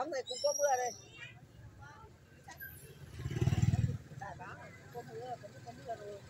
bán này cũng có mưa đây. Có mưa có mưa rồi.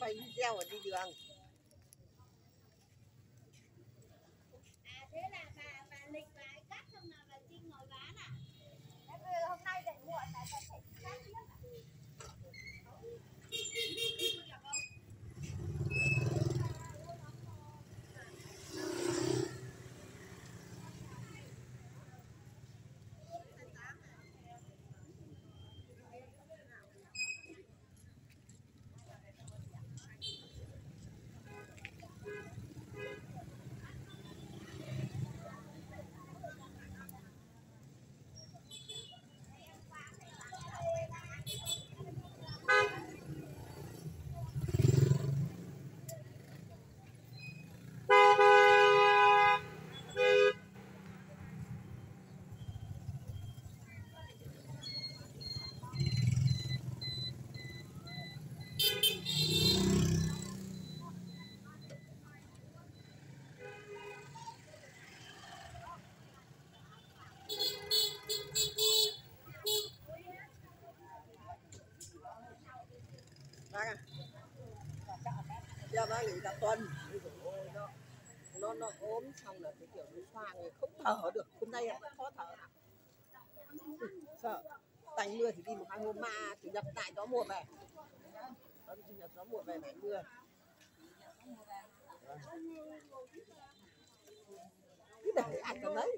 Quay video ở đi đường À thế là bà bà lịch bà ấy cắt xong là bà Trinh ngồi bán à? Thế hôm nay dậy muộn là bà phải cắt tiếp à? bác à ra bác nghỉ cả tuần. Ôi, nó nó nó ốm xong là cái kiểu nó xoa người không thở được. Hôm nay nó khó thở lắm sợ. Tạnh mưa thì đi một hai hôm mà thì nhập tại gió mùa về. Đó chủ nhật gió mùa về này mưa. Vâng. Cứ để ăn cái đấy